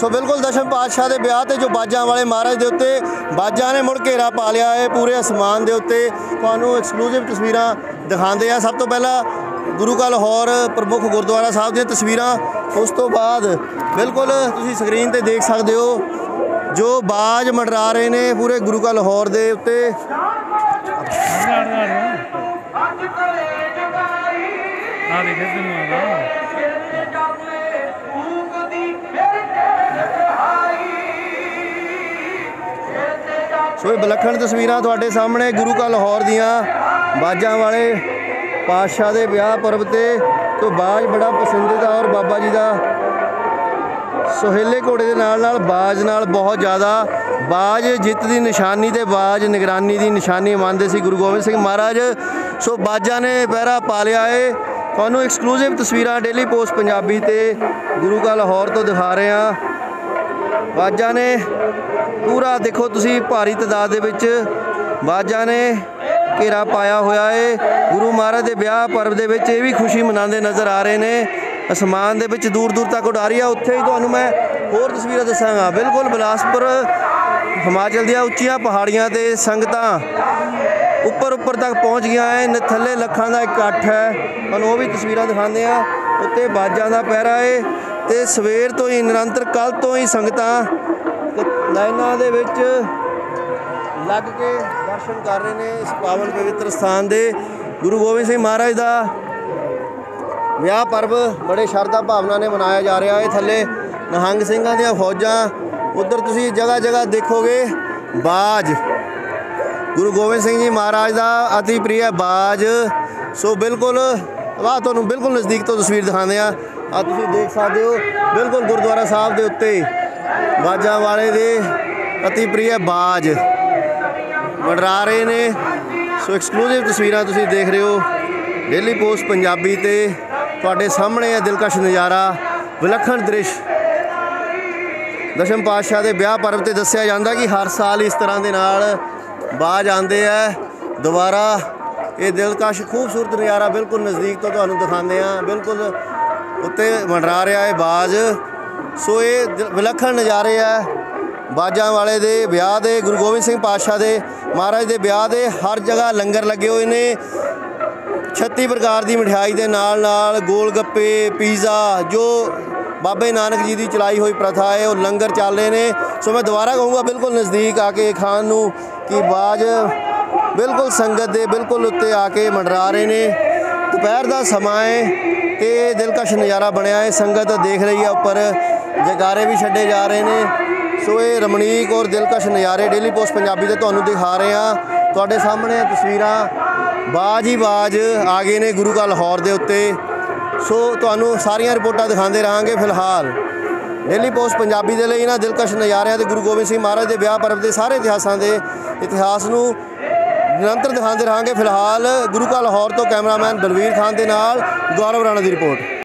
ਸੋ ਬਿਲਕੁਲ ਦਸ਼ਮ ਪਾਤਸ਼ਾਹ ਦੇ ਵਿਆਹ ਤੇ ਜੋ ਬਾਜਾਂ ਵਾਲੇ ਮਹਾਰਾਜ ਦੇ ਉੱਤੇ ਬਾਜਾਂ ਨੇ ਮੁੜ ਘੇਰਾ ਪਾ ਲਿਆ ਹੈ, ਪੂਰੇ ਅਸਮਾਨ ਦੇ ਉੱਤੇ ਤੁਹਾਨੂੰ ਐਕਸਕਲੂਸਿਵ ਤਸਵੀਰਾਂ ਦਿਖਾਉਂਦੇ ਆ ਸਭ ਤੋਂ ਪਹਿਲਾਂ ਗੁਰੂ ਕਾ ਲਾਹੌਰ ਪ੍ਰਮੁੱਖ ਗੁਰਦੁਆਰਾ ਸਾਹਿਬ ਦੀਆਂ ਤਸਵੀਰਾਂ। ਉਸ ਤੋਂ ਬਾਅਦ ਬਿਲਕੁਲ ਤੁਸੀਂ ਸਕਰੀਨ ਤੇ ਦੇਖ ਸਕਦੇ ਹੋ, ਜੋ ਬਾਜ ਮੰਡਰਾ ਰਹੇ ਨੇ ਪੂਰੇ ਗੁਰੂ ਕਾ ਲਾਹੌਰ ਦੇ ਉੱਤੇ। ਆ ਦੇਖ ਤੈਨੂੰ ਆਦਾ ਸੋ ਇਹ ਵਿਲੱਖਣ ਤਸਵੀਰਾਂ ਤੁਹਾਡੇ ਸਾਹਮਣੇ ਗੁਰੂ ਕਾ ਲਾਹੌਰ ਦੀਆਂ ਬਾਜਾਂ ਵਾਲੇ ਪਾਤਸ਼ਾਹ ਦੇ ਵਿਆਹ ਪਰਬ ਤੇ ਤੋਂ ਬਾਜ ਬੜਾ ਪਸੰਦੀਦਾ ਔਰ ਬਾਬਾ ਜੀ ਦਾ ਸੁਹੇਲੇ ਘੋੜੇ ਦੇ ਨਾਲ ਨਾਲ ਬਾਜ ਨਾਲ ਬਹੁਤ ਜ਼ਿਆਦਾ ਬਾਜ ਜਿੱਤ ਦੀ ਨਿਸ਼ਾਨੀ ਤੇ ਬਾਜ ਨਿਗਰਾਨੀ ਦੀ ਨਿਸ਼ਾਨੀ ਮੰਨਦੇ ਸੀ ਗੁਰੂ ਗੋਬਿੰਦ ਸਿੰਘ ਮਹਾਰਾਜ। ਸੋ ਬਾਜਾਂ ਨੇ ਪਹਿਰਾ ਪਾ ਲਿਆ ਏ। ਤੁਹਾਨੂੰ ਐਕਸਕਲੂਸਿਵ ਤਸਵੀਰਾਂ ਡੇਲੀ ਪੋਸਟ ਪੰਜਾਬੀ ਤੇ ਗੁਰੂ ਕਾ ਲਾਹੌਰ ਤੋਂ ਦਿਖਾ ਰਹੇ ਹਾਂ। ਬਾਜਾਂ ਨੇ। ਪੂਰਾ ਦੇਖੋ ਤੁਸੀਂ ਭਾਰੀ ਤਦਾਦ ਦੇ ਵਿੱਚ ਬਾਜਾਂ ਨੇ। ਘੇਰਾ ਪਾਇਆ ਹੋਇਆ ਏ। ਗੁਰੂ ਮਹਾਰਾਜ ਦੇ ਵਿਆਹ ਪਰਬ ਦੇ ਵਿੱਚ ਇਹ ਵੀ ਖੁਸ਼ੀ ਮਨਾਉਂਦੇ ਨਜ਼ਰ ਆ ਰਹੇ ਨੇ। ਅਸਮਾਨ ਦੇ ਵਿੱਚ ਦੂਰ ਦੂਰ ਤੱਕ ਉਡਾਰੀ ਆ। ਉੱਥੇ ਹੀ ਤੁਹਾਨੂੰ ਮੈਂ ਹੋਰ ਤਸਵੀਰਾਂ ਦੱਸਾਂਗਾ। ਬਿਲਕੁਲ ਬਿਲਾਸਪੁਰ, ਹਿਮਾਚਲ ਦੀਆਂ ਉੱਚੀਆਂ ਪਹਾੜੀਆਂ ਤੇ ਸੰਗਤਾਂ ਉੱਪਰ ਉੱਪਰ ਤੱਕ ਪਹੁੰਚ ਗਈਆਂ ਹੈ ਨ- ਥੱਲੇ ਲੱਖਾਂ ਦਾ ਇਕੱਠ ਹੈ। ਤੁਹਾਨੂੰ ਉਹ ਵੀ ਤਸਵੀਰਾਂ ਦਿਖਾਉਂਦੇ ਆ। ਉੱਤੇ ਬਾਜਾਂ ਦਾ ਪਹਿਰਾ ਏ। ਤੇ ਸਵੇਰ ਤੋਂ ਹੀ, ਨਿਰੰਤਰ ਕੱਲ ਤੋਂ ਹੀ ਸੰਗਤਾਂ ਕ- ਲਾਈਨਾਂ ਦੇ ਵਿੱਚ ਲੱਗ ਕੇ ਦਰਸ਼ਨ ਕਰ ਰਹੇ ਨੇ ਇਸ ਪਾਵਨ ਪਵਿੱਤਰ ਸਥਾਨ ਦੇ। ਗੁਰੂ ਗੋਬਿੰਦ ਸਿੰਘ ਮਹਾਰਾਜ ਦਾ ਵਿਆਹ ਪਰਬ ਬੜੇ ਸ਼ਰਧਾ ਭਾਵਨਾ ਨੇ ਮਨਾਇਆ ਜਾ ਰਿਹਾ ਹੈ। ਥੱਲੇ ਨਿਹੰਗ ਸਿੰਘਾਂ ਦੀਆਂ ਫੌਜਾਂ, ਉਧਰ ਤੁਸੀਂ ਜਗ੍ਹਾ ਜਗ੍ਹਾ ਦੇਖੋਗੇ, ਬਾਜ। ਗੁਰੂ ਗੋਬਿੰਦ ਸਿੰਘ ਜੀ ਮਹਾਰਾਜ ਦਾ ਅਤੀ ਪ੍ਰਿਯ ਬਾਜ। ਸੋ ਬਿਲਕੁਲ ਆਹ ਤੁਹਾਨੂੰ ਬਿਲਕੁਲ ਨਜ਼ਦੀਕ ਤੋਂ ਤਸਵੀਰ ਦਿਖਾਉਂਦੇ ਆ ਆ ਤੁਸੀਂ ਦੇਖ ਸਕਦੇ ਹੋ, ਬਿਲਕੁਲ ਗੁਰਦੁਆਰਾ ਸਾਹਿਬ ਦੇ ਉੱਤੇ ਬਾਜਾਂ ਵਾਲੇ ਦੇ ਅਤੀ ਪ੍ਰਿਯ ਬਾਜ ਵਡਰਾ ਰਹੇ ਨੇ। ਸੋ ਐਕਸਕਲੂਸਿਵ ਤਸਵੀਰਾਂ ਤੁਸੀਂ ਦੇਖ ਰਹੇ ਹੋ ਡੇਲੀ ਪੋਸਟ ਪੰਜਾਬੀ ਤੇ ਤੁਹਾਡੇ ਸਾਹਮਣੇ ਹੈ ਦਿਲਕਸ਼ ਨਜ਼ਾਰਾ, ਵਿਲੱਖਣ ਦ੍ਰਿਸ਼। ਦਸ਼ਮ ਪਾਤਸ਼ਾਹ ਦੇ ਵਿਆਹ ਪਰਬ ਤੇ ਦੱਸਿਆ ਜਾਂਦਾ ਕਿ ਹਰ ਸਾਲ ਇਸ ਤਰ੍ਹਾਂ ਦੇ ਨਾਲ ਬਾਜ ਆਉਂਦੇ ਆ। ਦੁਬਾਰਾ ਇਹ ਦਿਲਕਸ਼, ਖੂਬਸੂਰਤ ਨਜ਼ਾਰਾ ਬਿਲਕੁਲ ਨਜ਼ਦੀਕ ਤੋਂ ਤੁਹਾਨੂੰ ਦਿਖਾਉਂਦੇ ਆ ਬਿਲਕੁਲ ਉੱਤੇ ਮੰਡਰਾ ਰਿਹਾ ਹੈ ਬਾਜ। ਸੋ ਇਹ ਦਿ- ਵਿਲੱਖਣ ਨਜ਼ਾਰੇ ਆ। ਬਾਜਾਂ ਵਾਲੇ ਦੇ ਵਿਆਹ ਦੇ, ਗੁਰੂ ਗੋਬਿੰਦ ਸਿੰਘ ਪਾਤਸ਼ਾਹ ਦੇ ਮਹਾਰਾਜ ਦੇ ਵਿਆਹ ਦੇ ਹਰ ਜਗ੍ਹਾ ਲੰਗਰ ਲੱਗੇ ਹੋਏ ਨੇ। 36 ਪ੍ਰਕਾਰ ਦੀ ਮਠਿਆਈ ਦੇ ਨਾਲ ਨਾਲ ਗੋਲ ਗੱਪੇ ਪੀਜ਼ਾ, ਜੋ ਬਾਬੇ ਨਾਨਕ ਜੀ ਦੀ ਚਲਾਈ ਹੋਈ ਪ੍ਰਥਾ ਹੈ, ਉਹ ਲੰਗਰ ਚੱਲ ਰਹੇ ਨੇ। ਸੋ ਮੈਂ ਦੁਬਾਰਾ ਕਹੂੰਗਾ, ਬਿਲਕੁਲ ਨਜ਼ਦੀਕ ਆ ਕੇ ਖਾਣ ਨੂੰ ਕਿ ਬਾਜ ਬਿਲਕੁਲ ਸੰਗਤ ਦੇ ਬਿਲਕੁਲ ਉੱਤੇ ਆ ਕੇ ਮੰਡਰਾ ਰਹੇ ਨੇ। ਦੁਪਹਿਰ ਦਾ ਸਮਾਂ ਹੈ ਤੇ ਦਿਲਕਸ਼ ਨਜ਼ਾਰਾ ਬਣਿਆ ਹੈ। ਸੰਗਤ ਦੇਖ ਰਹੀ ਹੈ ਉੱਪਰ ਜਗਾਰੇ ਵੀ ਛੱਡੇ ਜਾ ਰਹੇ ਨੇ। ਸੋ ਇਹ ਰਮਣੀਕ ਔਰ ਦਿਲਕਸ਼ ਨਜ਼ਾਰੇ ਡੇਲੀ ਪੋਸਟ ਪੰਜਾਬੀ ਤੇ ਤੁਹਾਨੂੰ ਦਿਖਾ ਰਹੇ ਹਾਂ। ਤੁਹਾਡੇ ਸਾਹਮਣੇ ਤਸਵੀਰਾਂ ਬਾਜ ਹੀ ਬਾਜ ਆ ਗਏ ਨੇ ਗੁਰੂ ਕਾ ਲਾਹੌਰ ਦੇ ਉੱਤੇ। ਸੋ ਤੁਹਾਨੂੰ ਸਾਰੀਆਂ ਰਿਪੋਰਟਾਂ ਦਿਖਾਉਂਦੇ ਰਹਾਂਗੇ ਫਿਲਹਾਲ। ਡੇਲੀ ਪੋਸਟ ਪੰਜਾਬੀ ਦੇ ਲਈ ਇਹਨਾਂ ਦਿਲਕਸ਼ ਨਜ਼ਾਰਿਆਂ ਤੇ ਗੁਰੂ ਗੋਬਿੰਦ ਸਿੰਘ ਮਹਾਰਾਜ ਦੇ ਵਿਆਹ ਪਰਬ ਦੇ ਸਾਰੇ ਇਤਿਹਾਸਾਂ ਦੇ ਇਤਿਹਾਸ ਨੂੰ ਨਿਰੰਤਰ ਦਿਖਾਉਂਦੇ ਰਹਾਂਗੇ ਫਿਲਹਾਲ ਗੁਰੂ ਕਾ ਲਾਹੌਰ ਤੋਂ ਕੈਮਰਾਮੈਨ ਬਲਵੀਰ ਖਾਨ ਦੇ ਨਾਲ, ਗੌਰਵ ਰਾਣਾ ਦੀ ਰਿਪੋਰਟ।